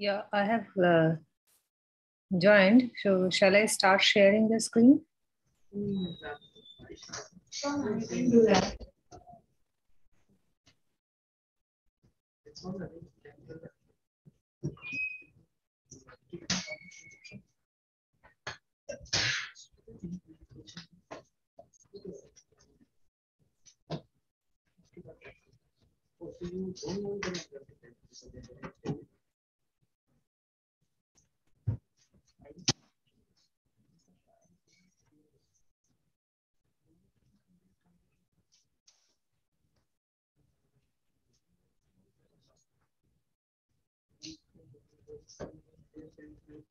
Yeah, I have uh, joined. So shall I start sharing the screen?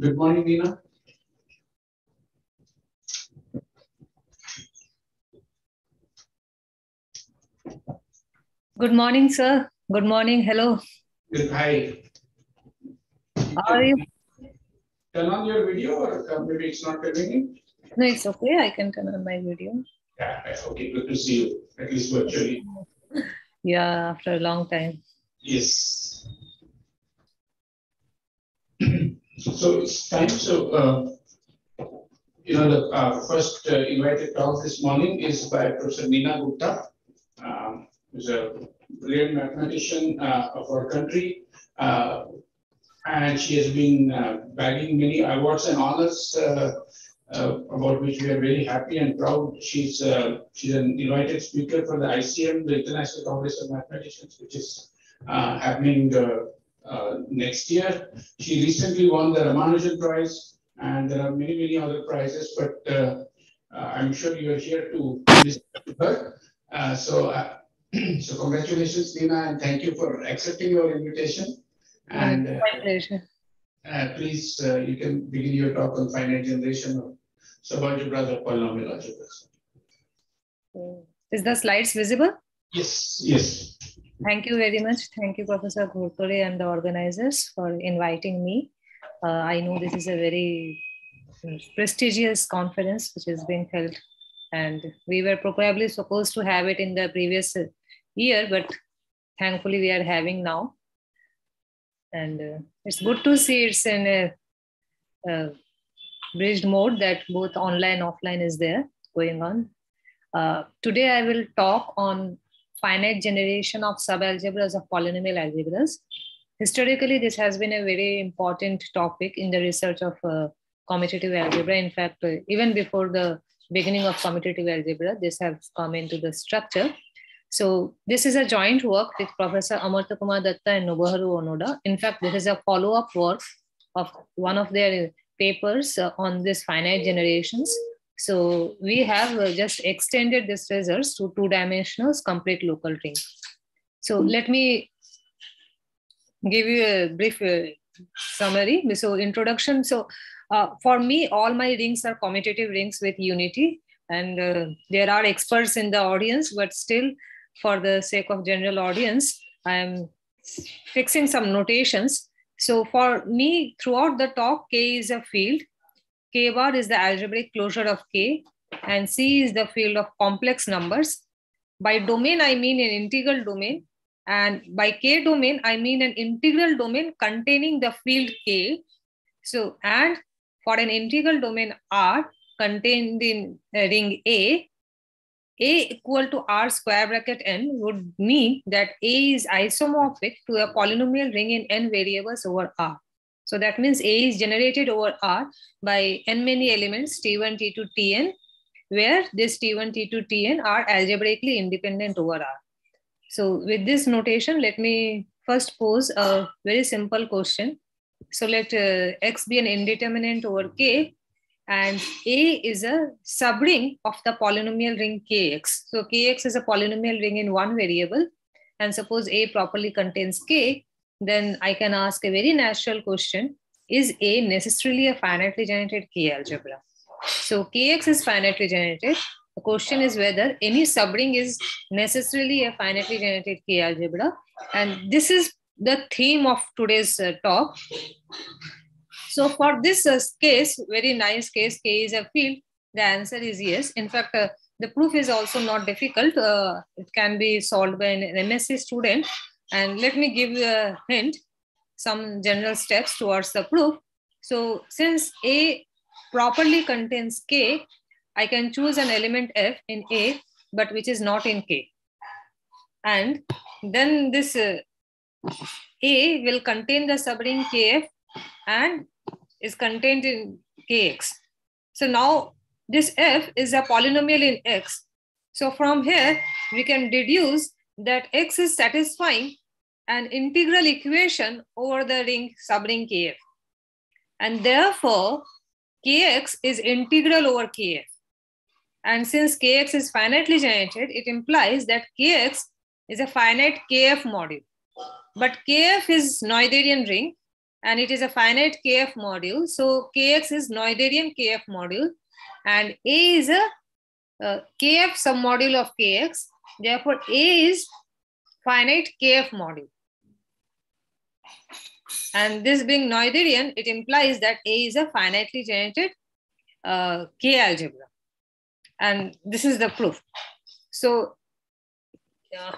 Good morning, Neena. Good morning, sir. Good morning. Hello. Good, hi. How are you? Turn on your video or uh, maybe it's not convenient? No, it's okay. I can turn on my video. Yeah, yeah, okay, good to see you, at least virtually. Yeah, after a long time. Yes. So it's time, so, uh, you know, the uh, first uh, invited talk this morning is by Professor Neena Gupta, um, who's a brilliant mathematician uh, of our country. Uh, and she has been uh, bagging many awards and honors about which we are very happy and proud. She's she's an invited speaker for the ICM, the International Congress of Mathematicians, which is happening uh, next year. She recently won the Ramanujan Prize, and there are many many other prizes. But uh, uh, I'm sure you are here to listen to her. Uh, so. So congratulations, Neena, and thank you for accepting your invitation. And uh, My pleasure. uh, please, uh, you can begin your talk on finite generation of subalgebras or polynomial algebra. Is the slides visible? Yes, yes. Thank you very much. Thank you, Professor Ghorpade and the organizers for inviting me. Uh, I know this is a very prestigious conference which is being held, and we were probably supposed to have it in the previous year, but thankfully we are having now. And uh, it's good to see it's in a, a bridged mode that both online and offline is there going on. Uh, today I will talk on finite generation of subalgebras of polynomial algebras. Historically, this has been a very important topic in the research of uh, commutative algebra. In fact, uh, even before the beginning of commutative algebra, this has come into the structure. So this is a joint work with Professor Amartya Kumar Datta and Nobuharu Onoda. In fact, this is a follow-up work of one of their papers uh, on this finite generations. So we have uh, just extended this results to two dimensional complete local ring. So let me give you a brief uh, summary. So introduction. So uh, for me, all my rings are commutative rings with unity. And uh, there are experts in the audience, but still for the sake of general audience, I am fixing some notations. So for me, throughout the talk, K is a field. K bar is the algebraic closure of K, and C is the field of complex numbers. By domain, I mean an integral domain. And by K domain, I mean an integral domain containing the field K. So, and for an integral domain R contained in uh, ring A, A equal to R square bracket N would mean that A is isomorphic to a polynomial ring in N variables over R. So that means A is generated over R by N many elements T1, T2, Tn, where this T1, T2, Tn are algebraically independent over R. So with this notation, let me first pose a very simple question. So let uh, X be an indeterminate over K and A is a subring of the polynomial ring Kx. So Kx is a polynomial ring in one variable and suppose A properly contains K, then I can ask a very natural question Is A necessarily a finitely generated K algebra? So Kx is finitely generated. The question is whether any subring is necessarily a finitely generated K algebra. And this is the theme of today's uh, talk. So for this uh, case, very nice case, K is a field, the answer is yes. In fact, uh, the proof is also not difficult. Uh, it can be solved by an MSc student. And let me give you a hint, some general steps towards the proof. So since A properly contains K, I can choose an element F in A, but which is not in K. And then this uh, A will contain the subring Kf and is contained in Kx. So now this f is a polynomial in x. So from here, we can deduce that x is satisfying an integral equation over the ring subring kf. And therefore, kx is integral over kf. And since kx is finitely generated, it implies that kx is a finite kf module. But kf is Noetherian ring and it is a finite kf module. So kx is Noetherian kf module and A is a uh, kf submodule of kx. Therefore, A is finite kf module. And this being Noetherian, it implies that A is a finitely generated uh, K algebra. And this is the proof. So, uh,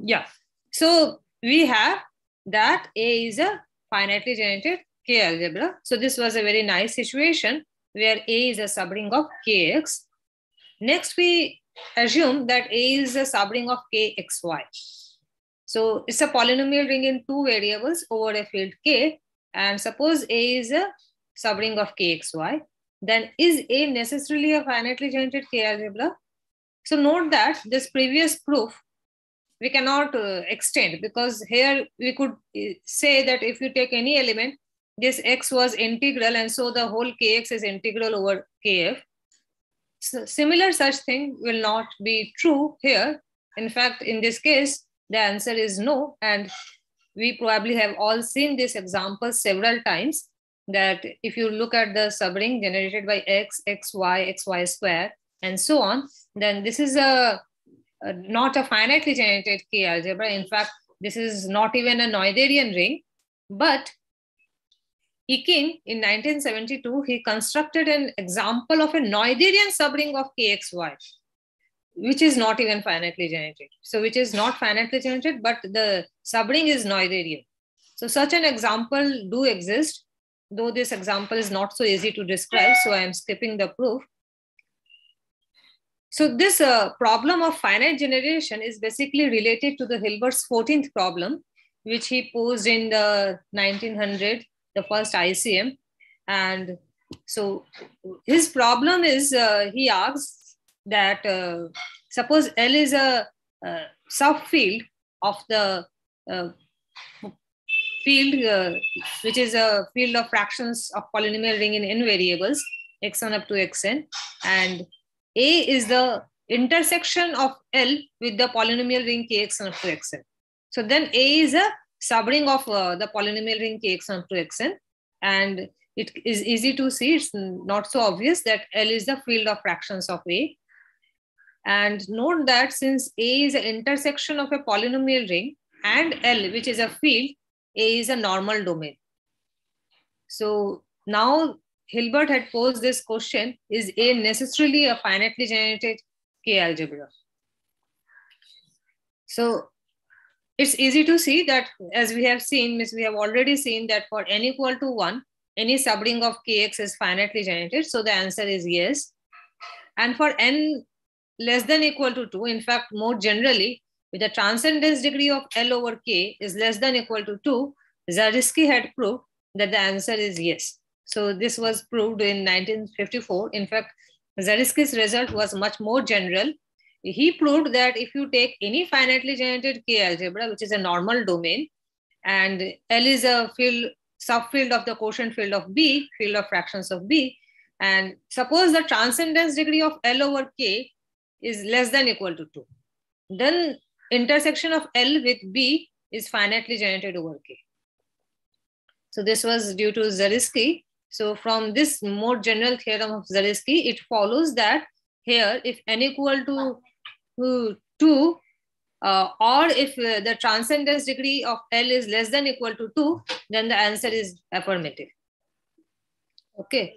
yeah. So we have that A is a finitely generated K algebra. So this was a very nice situation where A is a subring of Kx. Next, we assume that A is a subring of Kxy. So it's a polynomial ring in two variables over a field K. And suppose A is a subring of Kxy, then is A necessarily a finitely generated K algebra? So note that this previous proof we cannot uh, extend because here we could uh, say that if you take any element this x was integral and so the whole kx is integral over kf. So similar such thing will not be true here. In fact, in this case, the answer is no. And we probably have all seen this example several times that if you look at the subring generated by x, xy, xy square, and so on, then this is a, a not a finitely generated K algebra. In fact, this is not even a Noetherian ring, but Eakin, in 1972, he constructed an example of a Noetherian subring of KXY, which is not even finitely generated. So which is not finitely generated, but the subring is Noetherian. So such an example do exist, though this example is not so easy to describe. So I am skipping the proof. So this uh, problem of finite generation is basically related to the Hilbert's 14th problem, which he posed in the 1900 the first ICM. And so his problem is uh, he asks that uh, suppose L is a, a subfield of the uh, field, uh, which is a field of fractions of polynomial ring in n variables, x1 up to xn, and A is the intersection of L with the polynomial ring kx1 up to xn. So then A is a subring of uh, the polynomial ring kx1 up to xn. And it is easy to see, it's not so obvious that L is the field of fractions of A. And note that since A is an intersection of a polynomial ring and L, which is a field, A is a normal domain. So now Hilbert had posed this question, is A necessarily a finitely generated K algebra? So it's easy to see that as we have seen, we have already seen that for n equal to 1, any subring of kx is finitely generated. So the answer is yes. And for n less than equal to 2, in fact, more generally, with the transcendence degree of L over K is less than equal to 2, Zariski had proved that the answer is yes. So this was proved in 1954. In fact, Zariski's result was much more general he proved that if you take any finitely generated K algebra, which is a normal domain, and L is a field subfield of the quotient field of B, field of fractions of B, and suppose the transcendence degree of L over K is less than equal to 2. Then intersection of L with B is finitely generated over K. So this was due to Zariski. So from this more general theorem of Zariski, it follows that here if n equal to 2 uh, or if uh, the transcendence degree of L is less than equal to 2, then the answer is affirmative. Okay.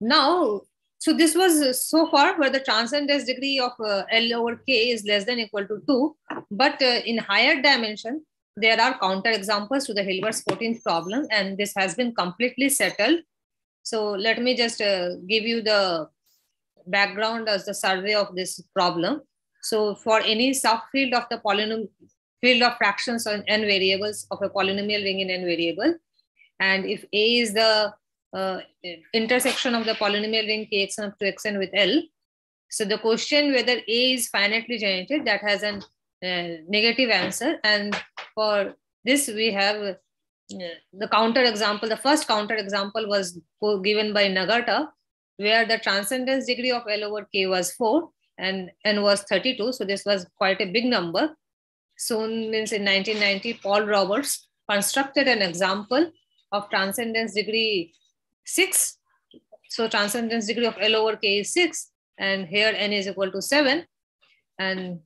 Now, so this was so far where the transcendence degree of uh, L over K is less than equal to 2. But uh, in higher dimension, there are counter examples to the Hilbert's 14th problem, and this has been completely settled. So let me just uh, give you the background as the survey of this problem. So for any subfield of the polynomial field of fractions on n variables of a polynomial ring in n variable, and if A is the uh, intersection of the polynomial ring kx up to xn with L, so the question whether A is finitely generated that has a uh, negative answer. And for this, we have uh, the counter example. The first counter example was given by Nagata, where the transcendence degree of L over K was 4 and N was 32. So this was quite a big number. Soon means in 1990, Paul Roberts constructed an example of transcendence degree 6. So transcendence degree of L over K is 6 and here N is equal to 7. And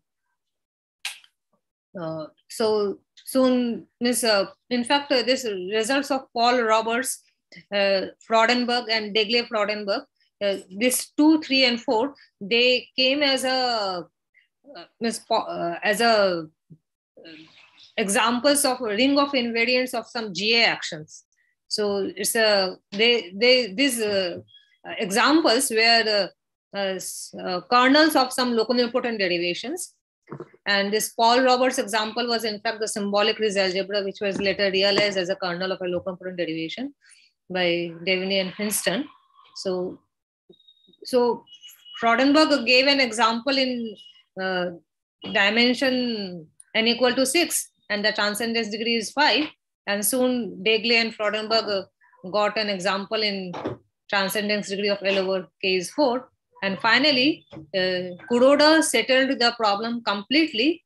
uh, so soon, Miss. Uh, in fact, uh, this results of Paul Roberts, uh, and Daigle Freudenburg, uh, this two, three, and four, they came as a uh, as a examples of a ring of invariants of some GA actions. So it's a they they these uh, examples were uh, uh, kernels of some locally nilpotent derivations and this Paul Roberts example was in fact the symbolic Rees algebra, which was later realized as a kernel of a locally nilpotent derivation by Deveney and Finston. So, so Freudenburg gave an example in uh, dimension n equal to 6 and the transcendence degree is 5. And soon Daigle and Freudenburg got an example in transcendence degree of L over k is 4. And finally, uh, Kuroda settled the problem completely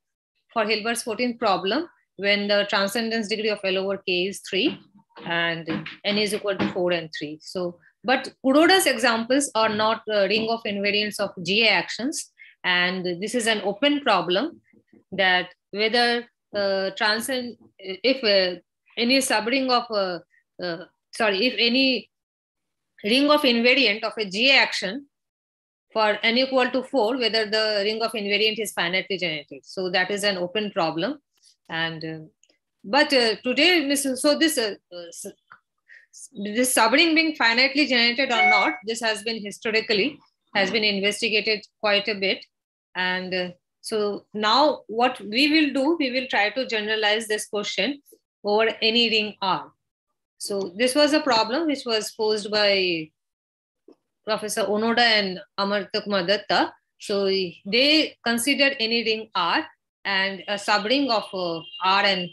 for Hilbert's 14th problem when the transcendence degree of L over K is 3 and N is equal to 4 and 3. So, but Kuroda's examples are not a ring of invariants of GA actions. And this is an open problem that whether uh, transcend, if uh, any subring of, uh, uh, sorry, if any ring of invariant of a GA action for n equal to 4, whether the ring of invariant is finitely generated. So that is an open problem. And uh, but uh, today, so this uh, this subring being finitely generated or not, this has been historically has been investigated quite a bit. And uh, so now what we will do, we will try to generalize this question over any ring R. So this was a problem which was posed by Professor Onoda and Amartya Kumar Datta. So they considered any ring R and a subring of uh, R and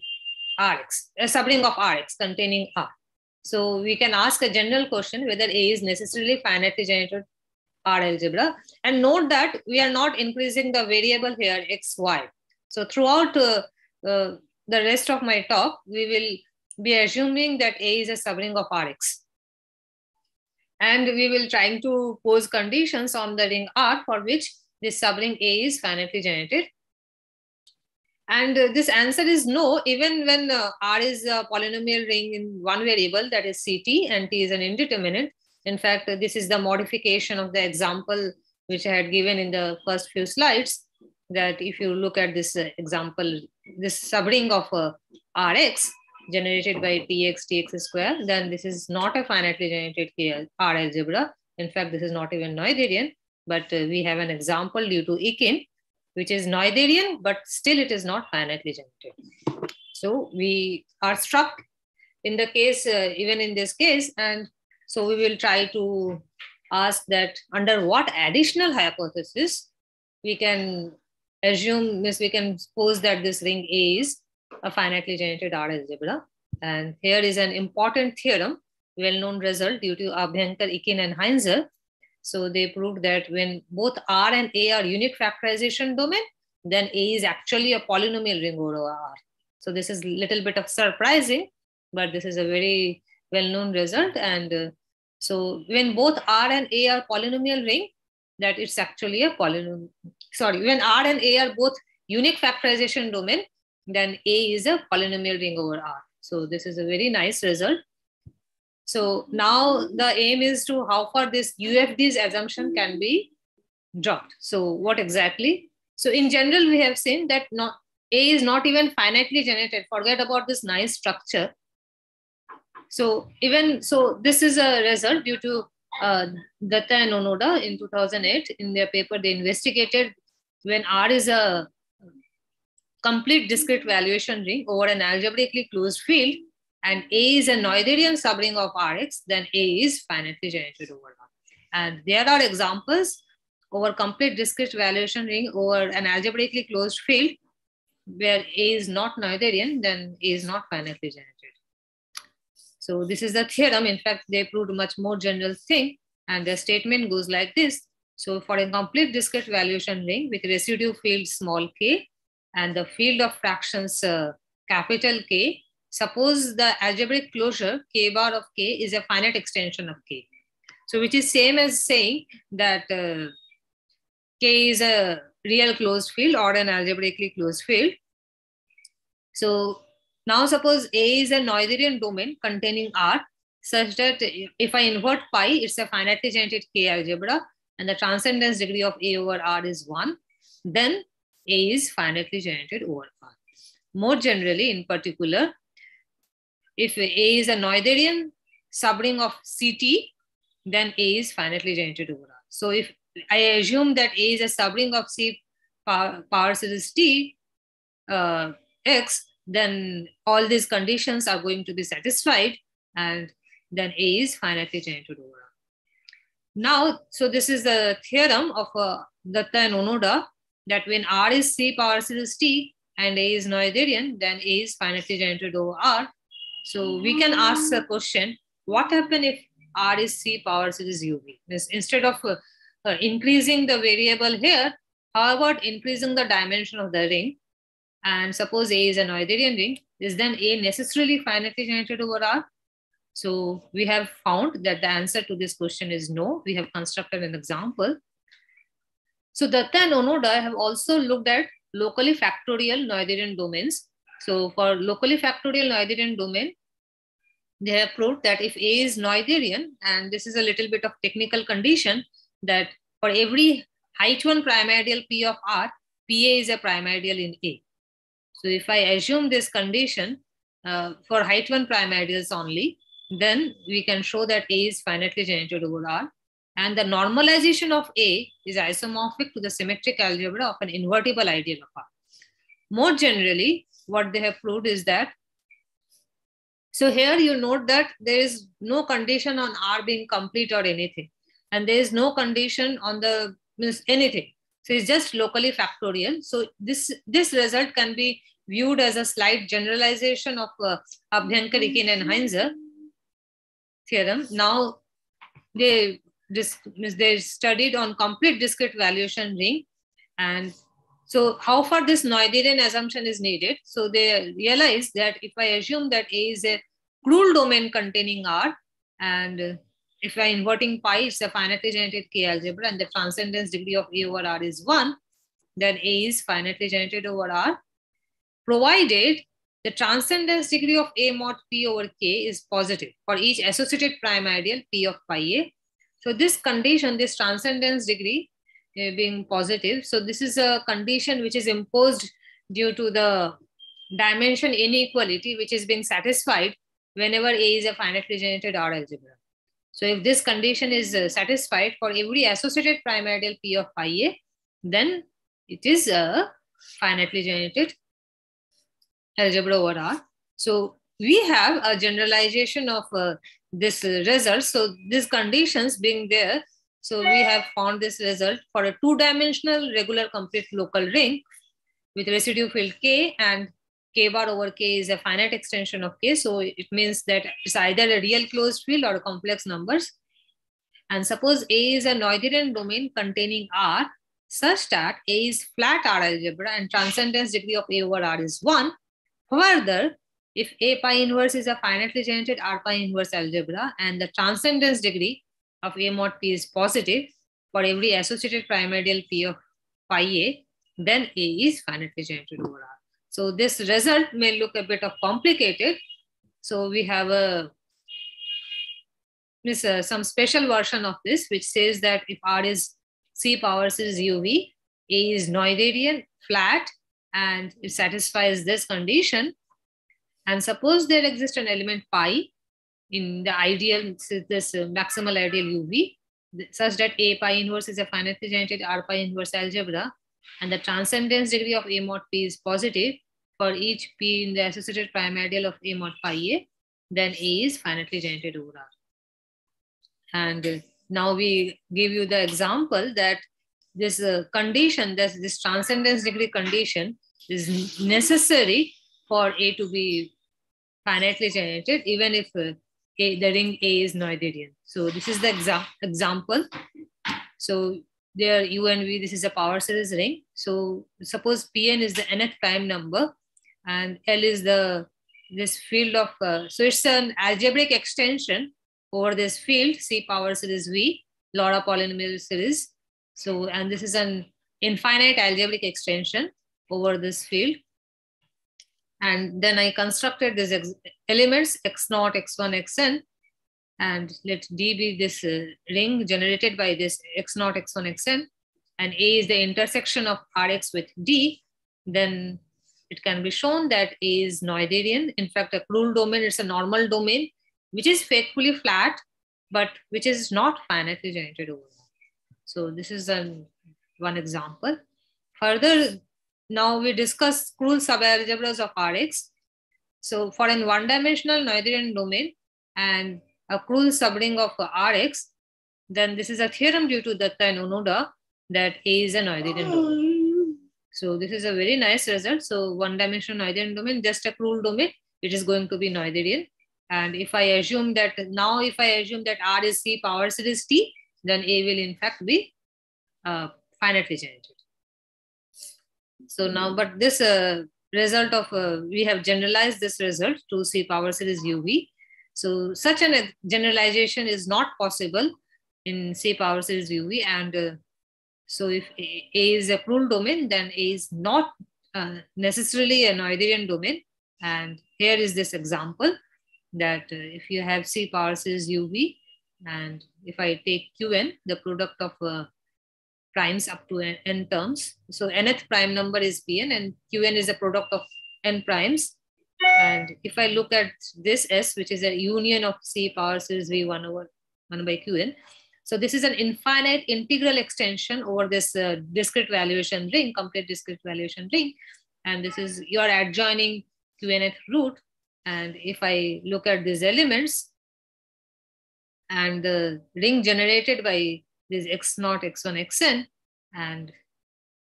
Rx, a subring of Rx containing R. So we can ask a general question whether A is necessarily finitely generated R algebra. And note that we are not increasing the variable here x, y. So throughout uh, uh, the rest of my talk, we will be assuming that A is a subring of Rx and we will trying to pose conditions on the ring R for which this subring A is finitely generated. And uh, this answer is no, even when uh, R is a polynomial ring in one variable, that is Ct, and T is an indeterminate. In fact, uh, this is the modification of the example which I had given in the first few slides, that if you look at this uh, example, this subring of Rx, generated by tx tx square, then this is not a finitely generated R algebra. In fact, this is not even Noetherian, but uh, we have an example due to Eakin, which is Noetherian, but still it is not finitely generated. So we are struck in the case, uh, even in this case, and so we will try to ask that under what additional hypothesis we can assume, means we can suppose that this ring A is a finitely generated R algebra. And here is an important theorem, well-known result due to Abhyankar, Eakin, and Heinzer, So they proved that when both R and A are unique factorization domain, then A is actually a polynomial ring over R. So this is a little bit of surprising, but this is a very well-known result. And uh, so when both R and A are polynomial ring, that it's actually a polynomial. Sorry, when R and A are both unique factorization domain, then A is a polynomial ring over R. So this is a very nice result. So now the aim is to how far this UFD's assumption can be dropped. So what exactly? So in general, we have seen that not A is not even finitely generated. Forget about this nice structure. So even so, this is a result due to uh, Datta and Onoda in 2008. In their paper, they investigated when R is a complete discrete valuation ring over an algebraically closed field, and A is a Noetherian subring of Rx, then A is finitely generated over R. And there are examples over complete discrete valuation ring over an algebraically closed field where A is not Noetherian, then A is not finitely generated. So this is the theorem. In fact, they proved much more general thing. And the statement goes like this. So for a complete discrete valuation ring with residue field small k and the field of fractions uh, capital K, suppose the algebraic closure k bar of k is a finite extension of k. So which is same as saying that uh, k is a real closed field or an algebraically closed field. So now suppose A is a Noetherian domain containing R such that if I invert pi, it's a finitely generated K algebra and the transcendence degree of A over R is one, then A is finitely generated over R. More generally, in particular, if A is a Noetherian subring of CT, then A is finitely generated over R. So if I assume that A is a subring of C power, power series T, uh, X, then all these conditions are going to be satisfied and then A is finitely generated over R. Now, so this is the theorem of uh, Datta and Onoda that when R is C power series T and A is Noetherian, then A is finitely generated over R. So we can ask the question, what happens if R is C power series UV? Means instead of uh, uh, increasing the variable here, how about increasing the dimension of the ring? And suppose A is a Noetherian ring, is then A necessarily finitely generated over R? So we have found that the answer to this question is no. We have constructed an example. So Datta and Onoda have also looked at locally factorial Noetherian domains. So for locally factorial Noetherian domain, they have proved that if A is Noetherian, and this is a little bit of technical condition, that for every height one prime ideal P of R, PA is a prime ideal in A. So if I assume this condition uh, for height one prime ideals only, then we can show that A is finitely generated over R. And the normalization of A is isomorphic to the symmetric algebra of an invertible ideal of R. More generally, what they have proved is that, so here you note that there is no condition on R being complete or anything. And there is no condition on the means anything. So it's just locally factorial. So this, this result can be viewed as a slight generalization of uh, Abhyankar, and Heinzer theorem. Now they, they studied on complete discrete valuation ring. And so how far this Noetherian assumption is needed? So they realized that if I assume that A is a Krull domain containing R, and if I inverting pi, it's a finitely generated K algebra, and the transcendence degree of A over R is one, then A is finitely generated over R provided the transcendence degree of A mod P over K is positive for each associated prime ideal P of pi A. So this condition, this transcendence degree uh, being positive, so this is a condition which is imposed due to the dimension inequality which is being satisfied whenever A is a finitely generated R algebra. So if this condition is uh, satisfied for every associated prime ideal P of pi A, then it is a finitely generated algebra over R. So we have a generalization of uh, this result. So these conditions being there, so we have found this result for a two-dimensional regular complete local ring with residue field K and K bar over K is a finite extension of K. So it means that it's either a real closed field or complex numbers. And suppose A is a Noetherian domain containing R such that A is flat R algebra and transcendence degree of A over R is 1. Further, if A pi inverse is a finitely generated R pi inverse algebra and the transcendence degree of A mod P is positive for every associated prime ideal P of pi A, then A is finitely generated over R. So this result may look a bit of complicated. So we have a this, uh, some special version of this, which says that if R is C power is UV, A is Noetherian, flat, and it satisfies this condition. And suppose there exists an element pi in the ideal, this uh, maximal ideal UV, such that A pi inverse is a finitely generated R pi inverse algebra, and the transcendence degree of A mod P is positive for each P in the associated prime ideal of A mod pi A, then A is finitely generated over R. And now we give you the example that this uh, condition, this, this transcendence degree condition is necessary for A to be finitely generated, even if uh, a, the ring A is Noetherian. So this is the exa example. So there U and V, this is a power series ring. So suppose Pn is the nth prime number and L is the this field of, uh, so it's an algebraic extension over this field, C power series V, Laurent polynomial series. So, and this is an infinite algebraic extension over this field. And then I constructed these elements x0, x1, xn, and let D be this uh, ring generated by this x0, x1, xn, and A is the intersection of Rx with D, then it can be shown that A is Noetherian. In fact, a Krull domain, is a normal domain, which is faithfully flat, but which is not finitely generated over. So this is an, one example. Further, now we discuss Krull subalgebras of Rx. So for an one-dimensional Noetherian domain and a Krull subring of Rx, then this is a theorem due to Datta and Onoda that A is a Noetherian domain. So this is a very nice result. So one-dimensional Noetherian domain, just a Krull domain, it is going to be Noetherian. And if I assume that now, if I assume that R is C power series T, then A will in fact be uh, finitely generated. So now, but this uh, result of, uh, we have generalized this result to C power series UV. So such a generalization is not possible in C power series UV. And uh, so if A, a, is a Krull domain, then A is not uh, necessarily a Noetherian domain. And here is this example that uh, if you have C power series UV, and if I take Qn, the product of uh, primes up to n, n terms. So nth prime number is Pn and Qn is a product of n primes. And if I look at this S, which is a union of C power series V1 over 1 by Qn. So this is an infinite integral extension over this uh, discrete valuation ring, complete discrete valuation ring. And this is your adjoining Qnth root. And if I look at these elements and the ring generated by this x naught, x1, xn, and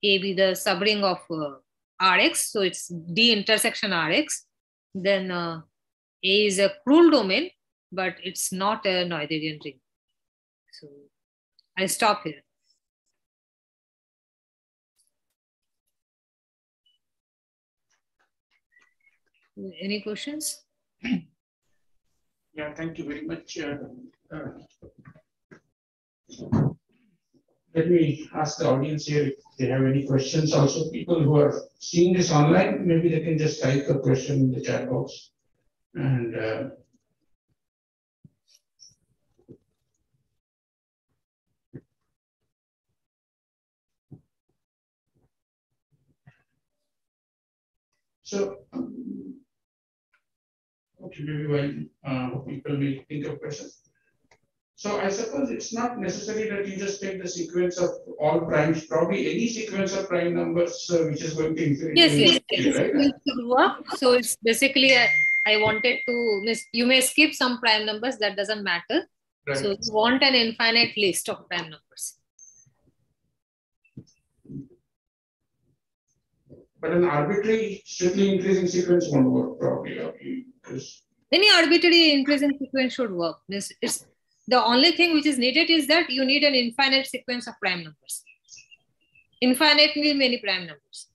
A be the subring of uh, Rx, so it's D intersection Rx, then uh, A is a Krull domain, but it's not a Noetherian ring. So I stop here. Any questions? Yeah, thank you very much. Uh, uh, let me ask the audience here if they have any questions. Also, people who are seeing this online, maybe they can just type a question in the chat box. And uh, so, maybe while uh, people may think of questions. So I suppose it's not necessary that you just take the sequence of all primes, probably any sequence of prime numbers uh, which is going to infinity. Yes, yes, yes. Right? So it's basically, a, uh, I wanted to, miss, you may skip some prime numbers, that doesn't matter. Right. So you want an infinite list of prime numbers. But an arbitrary, strictly increasing sequence won't work probably. Any arbitrary increasing sequence should work. It's, it's The only thing which is needed is that you need an infinite sequence of prime numbers. Infinitely many prime numbers.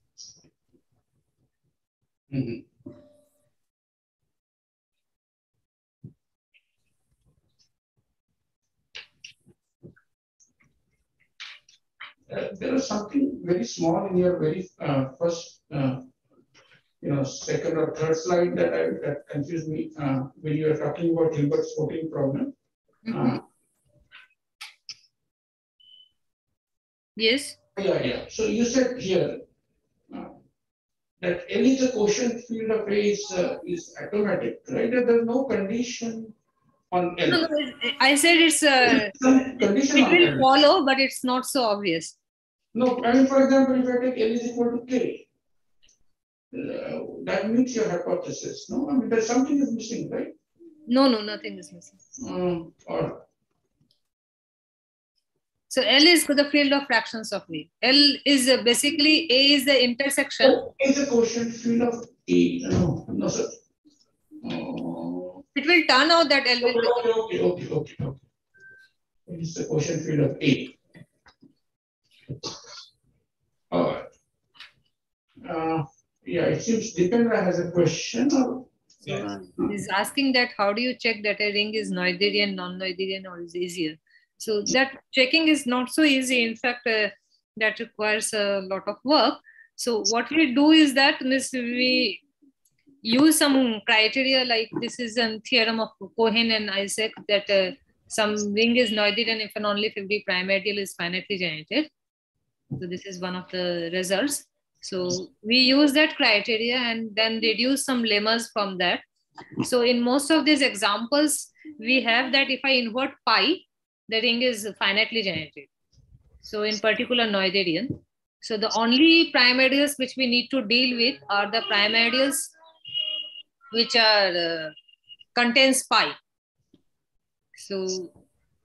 Mm -hmm. Uh, there was something very small in your very uh, first, uh, you know, second or third slide that, I, that confused me uh, when you were talking about Hilbert's fourteenth problem. Mm -hmm. yes. Yeah, yeah. So you said here uh, that L is a quotient field of A is, is automatic, right? That there's no condition on L. No, no, I said it's a condition it will follow, but it's not so obvious. No, I mean, for example, if I take L is equal to K, uh, that meets your hypothesis, no? I mean, there's something is missing, right? No, no, nothing is missing. Um, or so L is the field of fractions of V. L is uh, basically A is the intersection. Oh, is a quotient field of A. No, no, sir. Oh. It will turn out that L will. Okay, okay, okay, okay, okay. It is the quotient field of A. All right. Uh, yeah, it seems Dipendra has a question. Or, yeah. he's asking that how do you check that a ring is Noetherian, non-Noetherian, or is easier? So that checking is not so easy. In fact, uh, that requires a lot of work. So what we do is that we use some criteria like this is a theorem of Cohen and Isaac that uh, some ring is Noetherian if and only if every prime ideal is finitely generated. So this is one of the results. So we use that criteria and then reduce some lemmas from that. So in most of these examples, we have that if I invert pi, the ring is finitely generated. So in particular Noetherian. So the only prime ideals which we need to deal with are the prime ideals which are uh, contains pi. So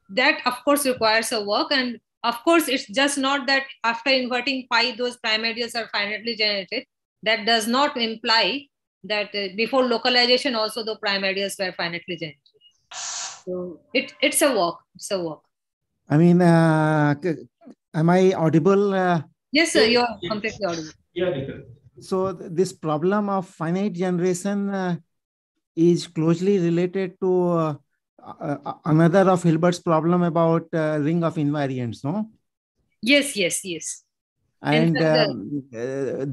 that of course requires a work and of course, it's just not that after inverting pi, those prime ideals are finitely generated. That does not imply that uh, before localization also the prime ideals were finitely generated. So it, it's a work. It's a work. I mean, uh, am I audible? Uh, yes, sir. You're completely audible. Yeah, so this problem of finite generation uh, is closely related to uh, another of Hilbert's problem about uh, ring of invariants, no? Yes, yes, yes. And um, uh,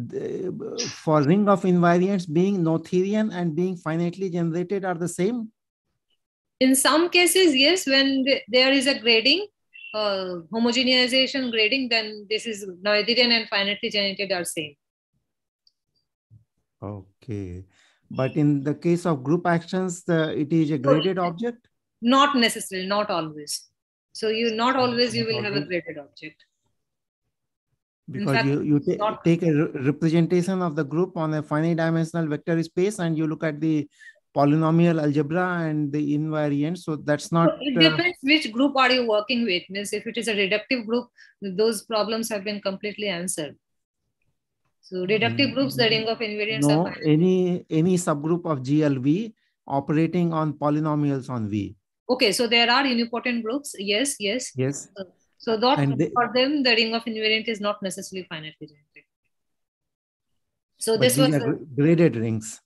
for ring of invariants, being Noetherian and being finitely generated are the same? In some cases, yes. When there is a grading, uh, homogenization grading, then this is Noetherian and finitely generated are same. Okay. But in the case of group actions, it is a graded object? Not necessarily not always. So you not always you will have a graded object. Because fact, you, you ta take a re representation of the group on a finite dimensional vector space and you look at the polynomial algebra and the invariant so that's not so it depends uh, which group are you working with. Means if it is a reductive group those problems have been completely answered. So reductive mm, groups the ring of invariants no any any subgroup of glv operating on polynomials on v Okay, so there are unipotent groups. Yes, yes. Yes. So, so that they, for them, the ring of invariant is not necessarily finitely generated. So this was a, graded rings.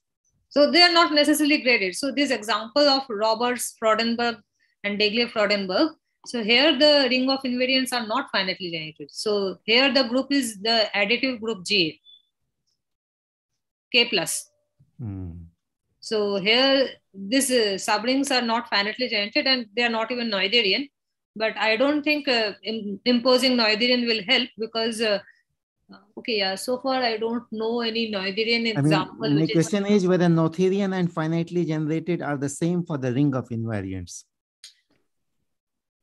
So they are not necessarily graded. So this example of Roberts, Freudenburg, and Degler-Freudenburg. So here the ring of invariants are not finitely generated. So here the group is the additive group G, K plus. Mm. So here, these uh, subrings are not finitely generated and they are not even Noetherian. But I don't think uh, in, imposing Noetherian will help because, uh, okay, yeah, so far I don't know any Noetherian example. I mean, the question is, is whether Noetherian and finitely generated are the same for the ring of invariants.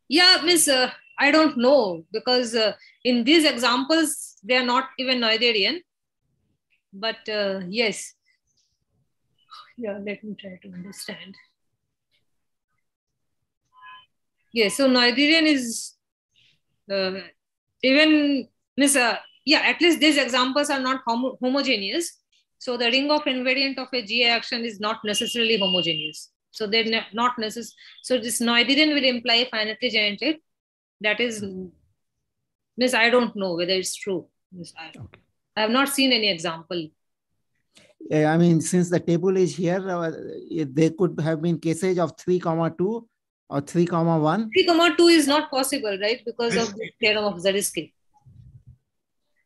Yeah, miss, uh, I don't know because uh, in these examples, they are not even Noetherian. But uh, yes, yeah, let me try to understand. Yeah, so Noetherian is uh, even, miss, uh, yeah, at least these examples are not homo homogeneous. So the ring of invariant of a GA action is not necessarily homogeneous. So they're not necessary. So this Noetherian will imply finitely generated. That is, Miss, I don't know whether it's true. I, okay. I have not seen any example. I mean, since the table is here, uh, there could have been cases of 3 comma 2 or 3 comma 1. 3 comma 2 is not possible, right? Because of the theorem of Zariski.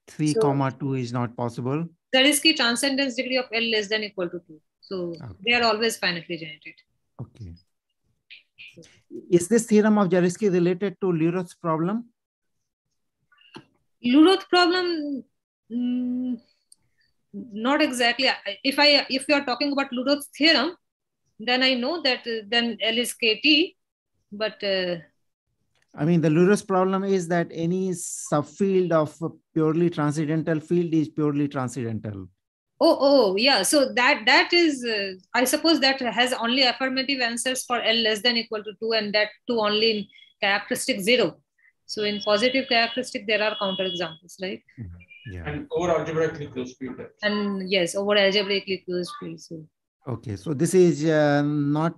3 so, comma 2 is not possible. Zariski transcendence degree of L less than equal to 2. So okay. they are always finitely generated. Okay. Is this theorem of Zariski related to Lüroth's problem? Lüroth problem, mm, not exactly. If I if you are talking about Lüroth's theorem, then I know that uh, then L is KT, but uh, I mean, the Lüroth's problem is that any subfield of a purely transcendental field is purely transcendental. Oh, oh, yeah. So that that is, uh, I suppose that has only affirmative answers for L less than equal to two, and that two only in characteristic zero. So in positive characteristic, there are counter examples, right? Mm-hmm. Yeah. And over algebraically closed field. And yes, over algebraically closed field. So. Okay, so this is uh, not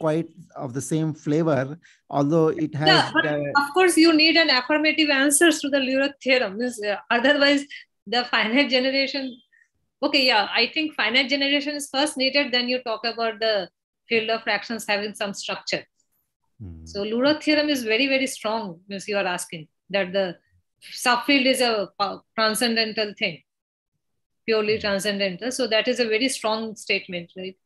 quite of the same flavor, although it has. Yeah, but of course, you need an affirmative answers to the Lüroth theorem. Uh, otherwise, the finite generation. Okay, yeah, I think finite generation is first needed. Then you talk about the field of fractions having some structure. Hmm. So Lüroth theorem is very, very strong, as you are asking, that the subfield is a transcendental thing, purely hmm. transcendental. So that is a very strong statement, right?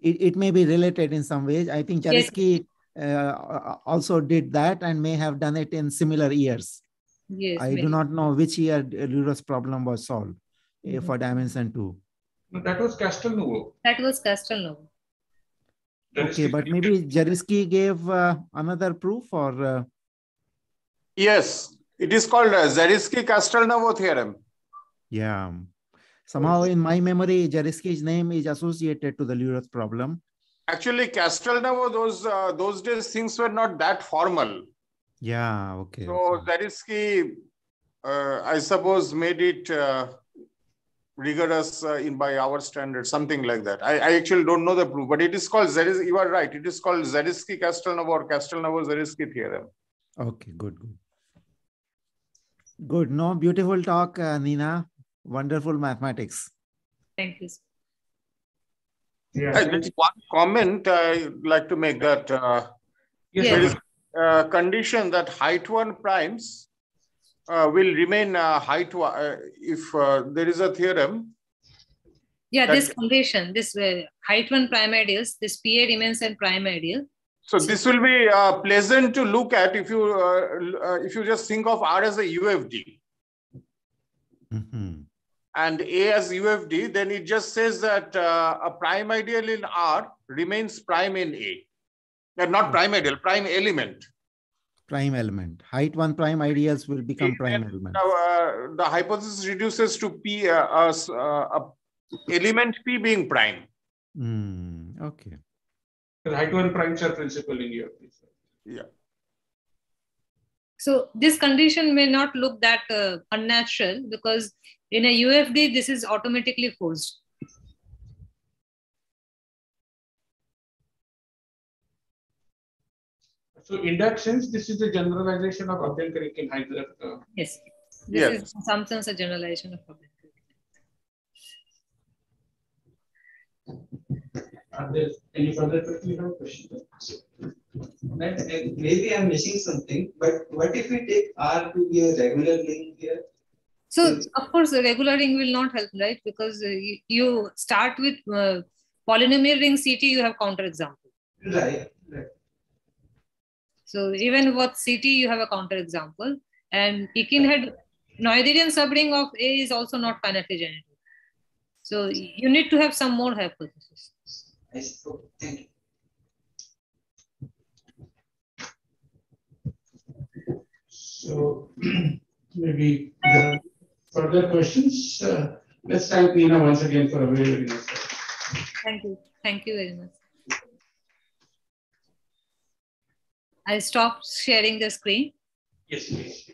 it, it may be related in some ways. I think Zariski yes. uh, also did that and may have done it in similar years. Yes, I maybe. do not know which year Lüroth's problem was solved mm -hmm. for dimension two. No, that was Castelnuovo. That was Castelnuovo. Okay, but maybe Zariski gave uh, another proof or? Uh... Yes, it is called uh, Zariski-Castelnuovo theorem. Yeah. Somehow in my memory, Zariski's name is associated to the Lüroth problem. Actually, Castelnuovo, those uh, those days things were not that formal. Yeah, okay. So Zariski, uh, I suppose, made it uh, rigorous uh, in by our standards, something like that. I, I actually don't know the proof, but it is called Zariski. You are right. It is called Zariski Castelnuovo or Castelnuovo Zariski theorem. Okay, good, good. Good. No, beautiful talk, uh, Neena wonderful mathematics. Thank you. Yeah. just one comment I'd like to make that uh, yes. there is a condition that height one primes will remain uh, height one uh, if uh, there is a theorem. Yeah, this condition, this uh, height one prime ideals, this PA remains a prime ideal. So this will be pleasant to look at if you if you just think of R as a UFD. Mm -hmm and A as UFD, then it just says that uh, a prime ideal in R remains prime in A. Uh, not hmm. prime ideal, prime element. Prime element. Height one prime ideals will become prime and, element. Now, uh, the hypothesis reduces to P, uh, uh, element P being prime. Mm, okay. The height one primes are principal in your UFD. Yeah. So this condition may not look that uh, unnatural because in a UFD, this is automatically forced. So in that sense, this is a generalization of Abdel-Karim Uh, yes. This yes. is in some sense a generalization of Abdel Are there any further questions? Maybe I'm missing something, but what if we take R to be a regular ring here? So of course, the regular ring will not help, right? Because uh, you, you, start with uh, polynomial ring CT, you have counter example. Right, right. So even with CT, you have a counter example. And Ekinhead Noetherian subring of A is also not finitely generated. So you need to have some more hypotheses. I see. thank you. So maybe there are further questions. Uh, let's thank Neena once again for a very, very nice Thank you. Thank you very much. I stopped sharing the screen. Yes, please.